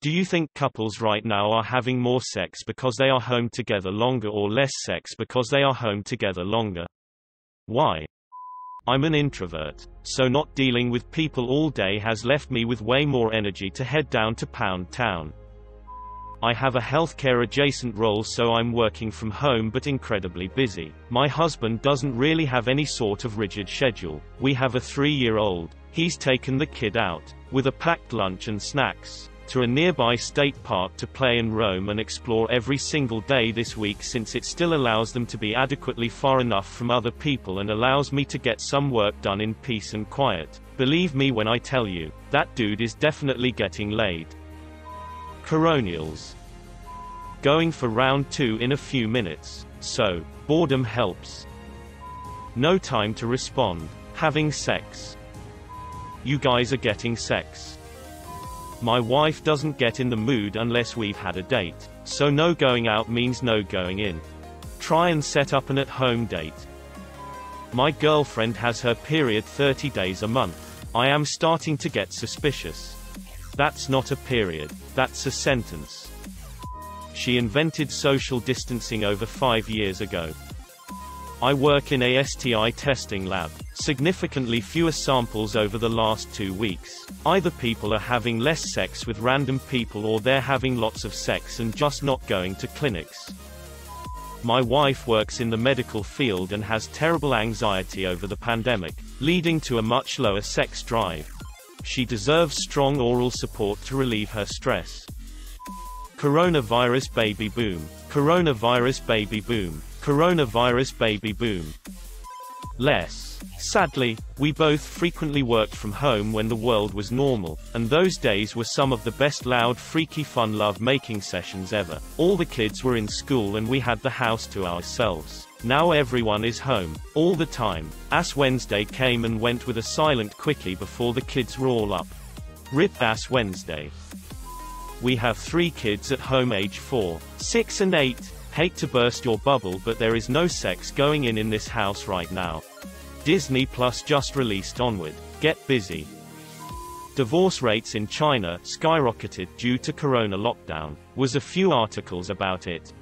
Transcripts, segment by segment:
Do you think couples right now are having more sex because they are home together longer or less sex because they are home together longer? Why? I'm an introvert, so not dealing with people all day has left me with way more energy to head down to Pound Town. I have a healthcare adjacent role so I'm working from home but incredibly busy. My husband doesn't really have any sort of rigid schedule. We have a three-year-old. He's taken the kid out, with a packed lunch and snacks, to a nearby state park to play and roam and explore every single day this week since it still allows them to be adequately far enough from other people and allows me to get some work done in peace and quiet. Believe me when I tell you, that dude is definitely getting laid. Coronials. Going for round two in a few minutes. So, boredom helps. No time to respond. Having sex. You guys are getting sex. My wife doesn't get in the mood unless we've had a date. So no going out means no going in. Try and set up an at-home date. My girlfriend has her period 30 days a month. I am starting to get suspicious. That's not a period. That's a sentence. She invented social distancing over five years ago. I work in a STI testing lab. Significantly fewer samples over the last two weeks. Either people are having less sex with random people or they're having lots of sex and just not going to clinics. My wife works in the medical field and has terrible anxiety over the pandemic, leading to a much lower sex drive. She deserves strong oral support to relieve her stress. Coronavirus baby boom. Coronavirus baby boom. Coronavirus baby boom. Less. Sadly, we both frequently worked from home when the world was normal, and those days were some of the best loud freaky fun love making sessions ever. All the kids were in school and we had the house to ourselves. Now everyone is home, all the time. Ass Wednesday came and went with a silent quickie before the kids were all up. Rip Ass Wednesday. We have three kids at home age 4, 6 and 8. Hate to burst your bubble but there is no sex going in in this house right now. Disney Plus just released Onward. Get busy. Divorce rates in China skyrocketed due to corona lockdown. Was a few articles about it.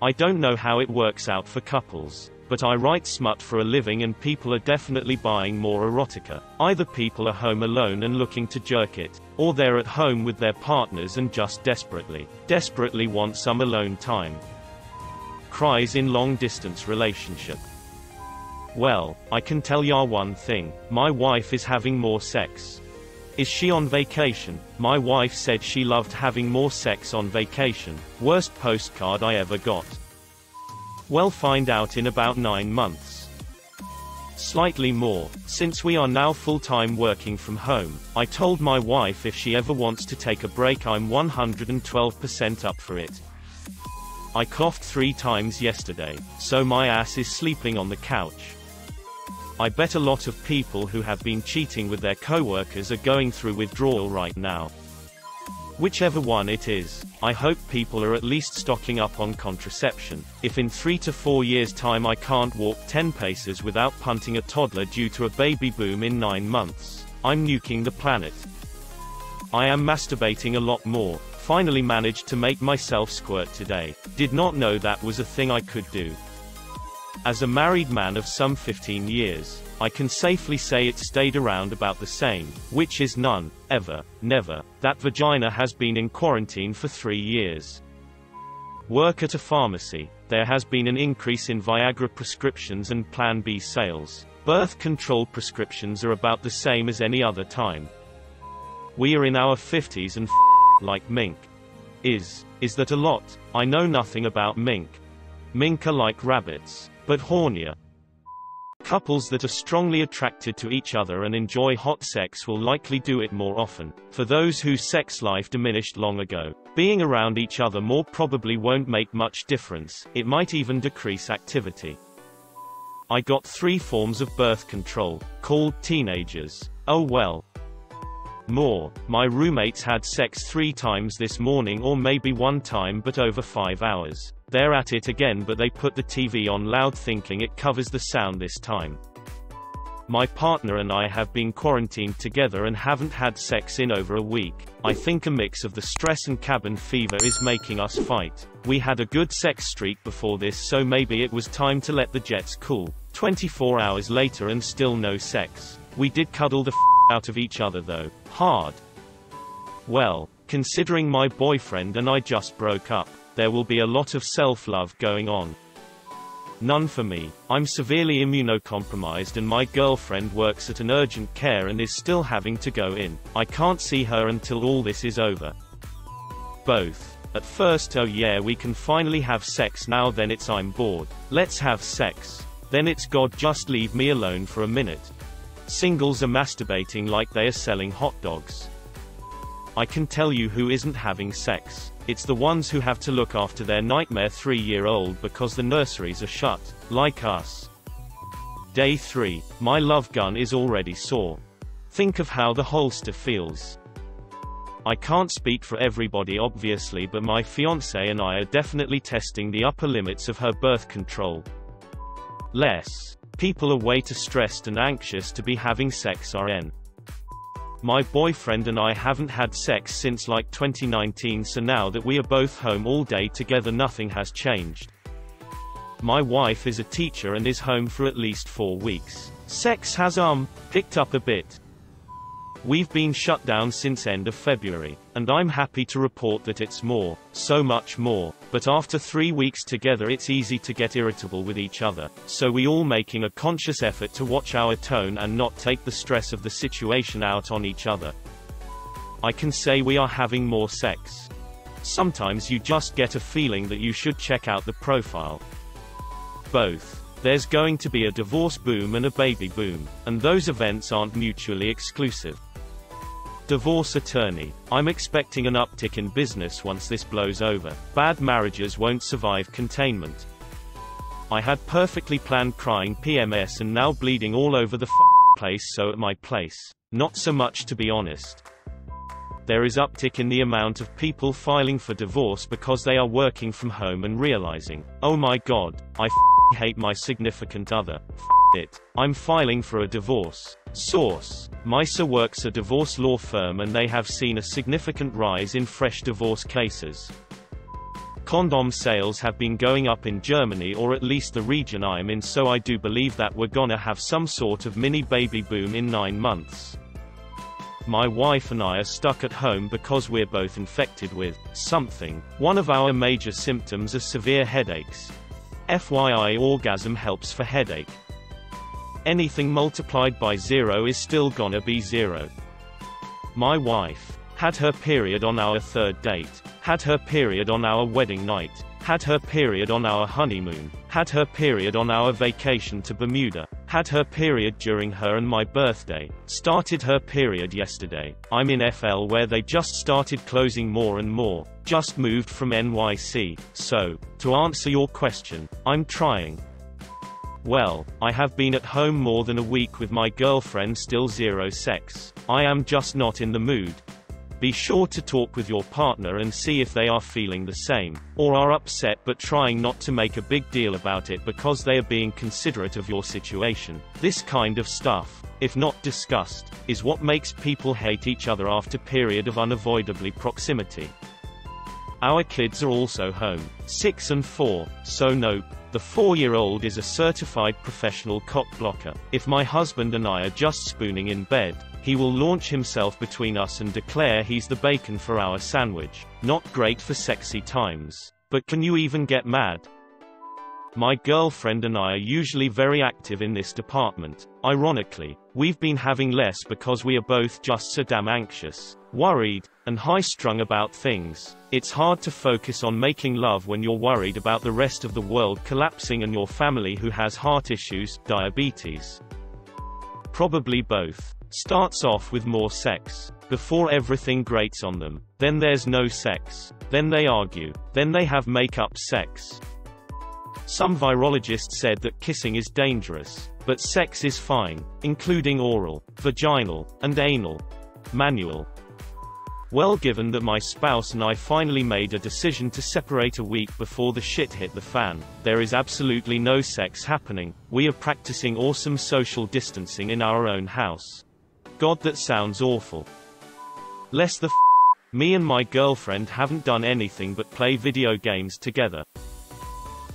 I don't know how it works out for couples. But I write smut for a living and people are definitely buying more erotica. Either people are home alone and looking to jerk it, or they're at home with their partners and just desperately, desperately want some alone time. Cries in long distance relationship. Well, I can tell ya one thing, my wife is having more sex. Is she on vacation? My wife said she loved having more sex on vacation. Worst postcard I ever got. Well find out in about 9 months. Slightly more, since we are now full-time working from home, I told my wife if she ever wants to take a break I'm 112% up for it. I coughed three times yesterday, so my ass is sleeping on the couch. I bet a lot of people who have been cheating with their coworkers are going through withdrawal right now. Whichever one it is, I hope people are at least stocking up on contraception. If in 3 to 4 years time I can't walk 10 paces without punting a toddler due to a baby boom in 9 months, I'm nuking the planet. I am masturbating a lot more, finally managed to make myself squirt today. Did not know that was a thing I could do. As a married man of some 15 years, I can safely say it stayed around about the same, which is none, ever, never. That vagina has been in quarantine for three years. Work at a pharmacy. There has been an increase in Viagra prescriptions and Plan B sales. Birth control prescriptions are about the same as any other time. We are in our 50s and like mink. Is, is that a lot? I know nothing about mink. Mink are like rabbits. But hornier. Couples that are strongly attracted to each other and enjoy hot sex will likely do it more often. For those whose sex life diminished long ago, being around each other more probably won't make much difference, it might even decrease activity. I got three forms of birth control, called teenagers. Oh well. More, my roommates had sex three times this morning or maybe one time but over five hours. They're at it again but they put the TV on loud thinking it covers the sound this time. My partner and I have been quarantined together and haven't had sex in over a week. I think a mix of the stress and cabin fever is making us fight. We had a good sex streak before this so maybe it was time to let the jets cool. 24 hours later and still no sex. We did cuddle the out of each other though. Hard. Well, considering my boyfriend and I just broke up, there will be a lot of self-love going on. None for me. I'm severely immunocompromised and my girlfriend works at an urgent care and is still having to go in. I can't see her until all this is over. Both. At first oh yeah we can finally have sex now then it's I'm bored. Let's have sex. Then it's God just leave me alone for a minute. Singles are masturbating like they are selling hot dogs. I can tell you who isn't having sex. It's the ones who have to look after their nightmare three-year-old because the nurseries are shut, like us. Day 3. My love gun is already sore. Think of how the holster feels. I can't speak for everybody obviously but my fiance and I are definitely testing the upper limits of her birth control. Less. People are way too stressed and anxious to be having sex RN. My boyfriend and I haven't had sex since like 2019 so now that we are both home all day together nothing has changed. My wife is a teacher and is home for at least four weeks. Sex has um, picked up a bit. We've been shut down since end of February, and I'm happy to report that it's more, so much more, but after three weeks together it's easy to get irritable with each other, so we all making a conscious effort to watch our tone and not take the stress of the situation out on each other. I can say we are having more sex. Sometimes you just get a feeling that you should check out the profile. Both. There's going to be a divorce boom and a baby boom, and those events aren't mutually exclusive. Divorce attorney. I'm expecting an uptick in business once this blows over. Bad marriages won't survive containment. I had perfectly planned crying PMS and now bleeding all over the place so at my place. Not so much to be honest. There is uptick in the amount of people filing for divorce because they are working from home and realizing, oh my god, I hate my significant other. It. I'm filing for a divorce. Source. MISA works a divorce law firm and they have seen a significant rise in fresh divorce cases. Condom sales have been going up in Germany or at least the region I'm in so I do believe that we're gonna have some sort of mini baby boom in 9 months. My wife and I are stuck at home because we're both infected with something. One of our major symptoms are severe headaches. FYI orgasm helps for headache. Anything multiplied by zero is still gonna be zero. My wife had her period on our third date, had her period on our wedding night, had her period on our honeymoon, had her period on our vacation to Bermuda, had her period during her and my birthday, started her period yesterday. I'm in FL where they just started closing more and more, just moved from NYC, so, to answer your question, I'm trying. Well, I have been at home more than a week with my girlfriend still zero sex. I am just not in the mood. Be sure to talk with your partner and see if they are feeling the same, or are upset but trying not to make a big deal about it because they are being considerate of your situation. This kind of stuff, if not discussed, is what makes people hate each other after period of unavoidably proximity. Our kids are also home, 6 and 4, so nope, the four-year-old is a certified professional cock blocker. If my husband and I are just spooning in bed, he will launch himself between us and declare he's the bacon for our sandwich. Not great for sexy times. But can you even get mad? My girlfriend and I are usually very active in this department. Ironically, we've been having less because we are both just so damn anxious, worried, and high-strung about things. It's hard to focus on making love when you're worried about the rest of the world collapsing and your family who has heart issues, diabetes. Probably both. Starts off with more sex. Before everything grates on them. Then there's no sex. Then they argue. Then they have make-up sex. Some virologists said that kissing is dangerous, but sex is fine, including oral, vaginal, and anal. Manual. Well given that my spouse and I finally made a decision to separate a week before the shit hit the fan, there is absolutely no sex happening, we are practicing awesome social distancing in our own house. God that sounds awful. Less the f me and my girlfriend haven't done anything but play video games together.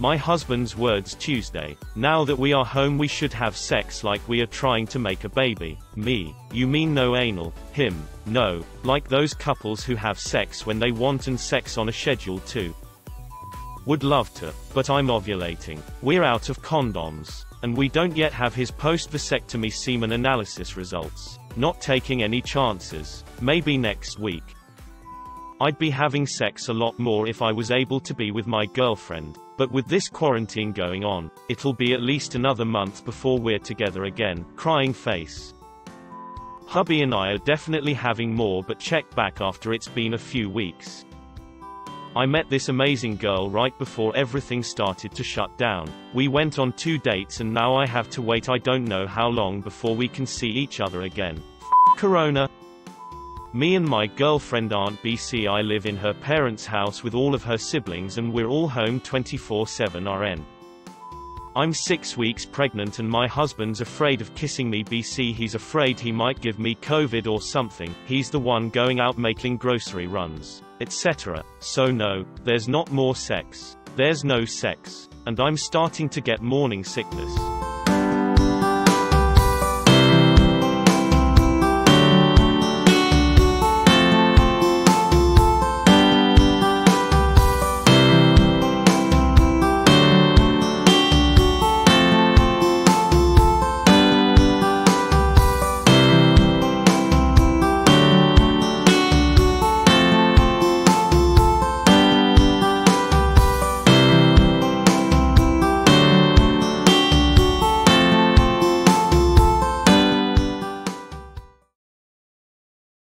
My husband's words Tuesday. Now that we are home we should have sex like we are trying to make a baby. Me. You mean no anal. Him. No. Like those couples who have sex when they want and sex on a schedule too. Would love to, but I'm ovulating. We're out of condoms. And we don't yet have his post-vasectomy semen analysis results. Not taking any chances. Maybe next week. I'd be having sex a lot more if I was able to be with my girlfriend, but with this quarantine going on, it'll be at least another month before we're together again, crying face. Hubby and I are definitely having more but check back after it's been a few weeks. I met this amazing girl right before everything started to shut down. We went on two dates and now I have to wait I don't know how long before we can see each other again. F corona. Me and my girlfriend Aunt BC I live in her parents' house with all of her siblings and we're all home 24-7 RN. I'm six weeks pregnant and my husband's afraid of kissing me BC he's afraid he might give me COVID or something, he's the one going out making grocery runs, etc. So no, there's not more sex. There's no sex. And I'm starting to get morning sickness.